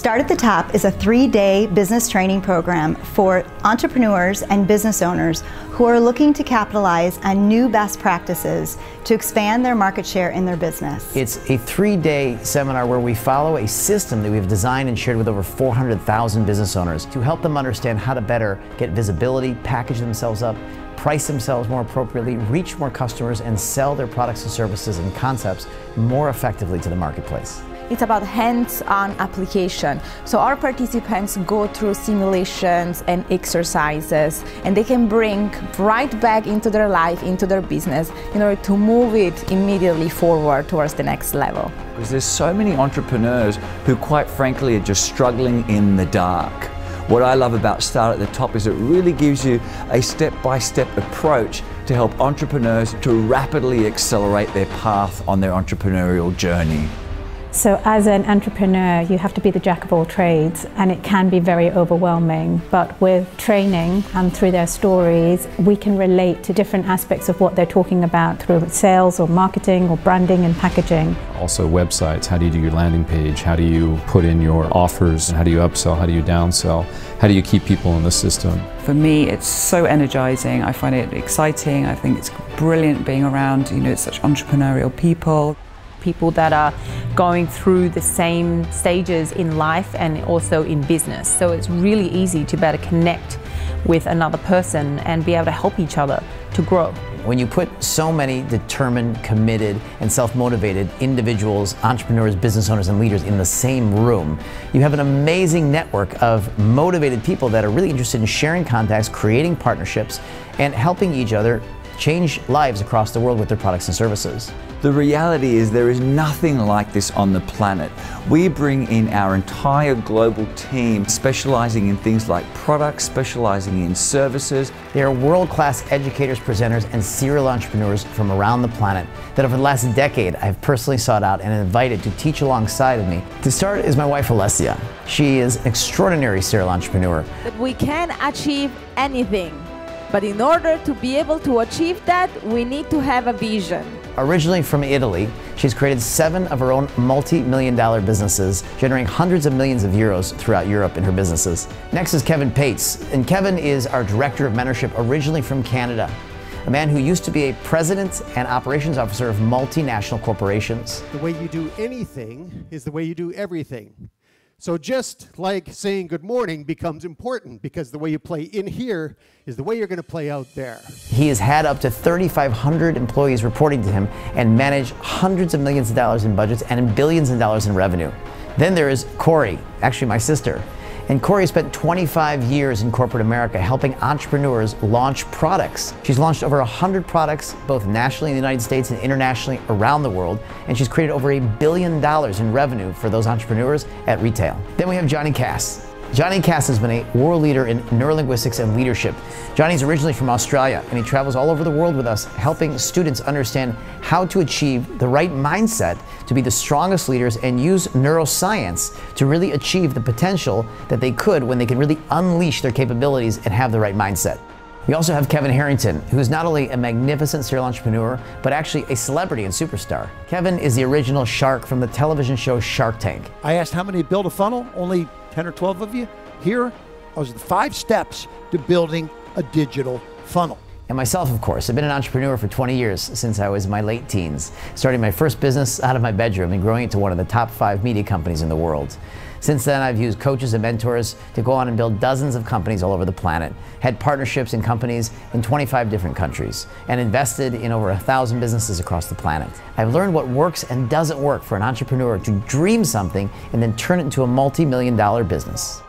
Start at the Top is a three day business training program for entrepreneurs and business owners who are looking to capitalize on new best practices to expand their market share in their business. It's a three day seminar where we follow a system that we've designed and shared with over 400,000 business owners to help them understand how to better get visibility, package themselves up, price themselves more appropriately, reach more customers, and sell their products and services and concepts more effectively to the marketplace. It's about hands-on application. So our participants go through simulations and exercises and they can bring right back into their life, into their business in order to move it immediately forward towards the next level. Because there's so many entrepreneurs who quite frankly are just struggling in the dark. What I love about Start at the Top is it really gives you a step-by-step approach to help entrepreneurs to rapidly accelerate their path on their entrepreneurial journey. So, as an entrepreneur, you have to be the jack of all trades, and it can be very overwhelming. But with training and through their stories, we can relate to different aspects of what they're talking about through sales or marketing or branding and packaging. Also, websites how do you do your landing page? How do you put in your offers? How do you upsell? How do you downsell? How do you keep people in the system? For me, it's so energizing. I find it exciting. I think it's brilliant being around, you know, such entrepreneurial people people that are going through the same stages in life and also in business. So it's really easy to better connect with another person and be able to help each other to grow. When you put so many determined, committed, and self motivated individuals, entrepreneurs, business owners, and leaders in the same room, you have an amazing network of motivated people that are really interested in sharing contacts, creating partnerships, and helping each other change lives across the world with their products and services. The reality is there is nothing like this on the planet. We bring in our entire global team specializing in things like products, specializing in services. They are world-class educators, presenters, and serial entrepreneurs from around the planet that over the last decade I've personally sought out and invited to teach alongside of me. To start is my wife Alessia. She is an extraordinary serial entrepreneur. That we can achieve anything but in order to be able to achieve that, we need to have a vision. Originally from Italy, she's created seven of her own multi-million dollar businesses, generating hundreds of millions of euros throughout Europe in her businesses. Next is Kevin Pates, and Kevin is our Director of Mentorship originally from Canada a man who used to be a president and operations officer of multinational corporations. The way you do anything is the way you do everything. So just like saying good morning becomes important because the way you play in here is the way you're going to play out there. He has had up to 3,500 employees reporting to him and managed hundreds of millions of dollars in budgets and billions of dollars in revenue. Then there is Corey, actually my sister. And Corey spent 25 years in corporate America helping entrepreneurs launch products. She's launched over 100 products, both nationally in the United States and internationally around the world. And she's created over a billion dollars in revenue for those entrepreneurs at retail. Then we have Johnny Cass. Johnny Cass has been a world leader in neurolinguistics and leadership. Johnny's originally from Australia and he travels all over the world with us, helping students understand how to achieve the right mindset to be the strongest leaders and use neuroscience to really achieve the potential that they could when they can really unleash their capabilities and have the right mindset. We also have Kevin Harrington, who's not only a magnificent serial entrepreneur, but actually a celebrity and superstar. Kevin is the original shark from the television show Shark Tank. I asked how many build a funnel, only 10 or 12 of you. Here are the five steps to building a digital funnel. And myself, of course. I've been an entrepreneur for 20 years since I was in my late teens, starting my first business out of my bedroom and growing it to one of the top five media companies in the world. Since then, I've used coaches and mentors to go on and build dozens of companies all over the planet, had partnerships in companies in 25 different countries, and invested in over a thousand businesses across the planet. I've learned what works and doesn't work for an entrepreneur to dream something and then turn it into a multi million dollar business.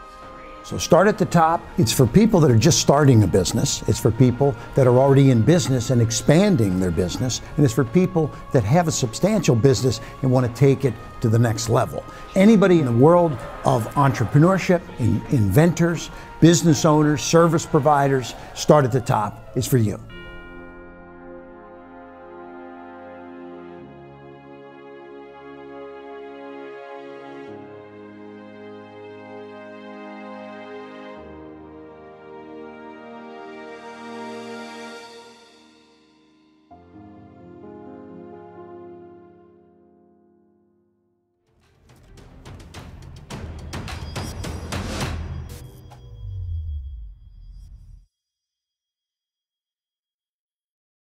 So start at the top. It's for people that are just starting a business. It's for people that are already in business and expanding their business. And it's for people that have a substantial business and want to take it to the next level. Anybody in the world of entrepreneurship, in, inventors, business owners, service providers, start at the top is for you.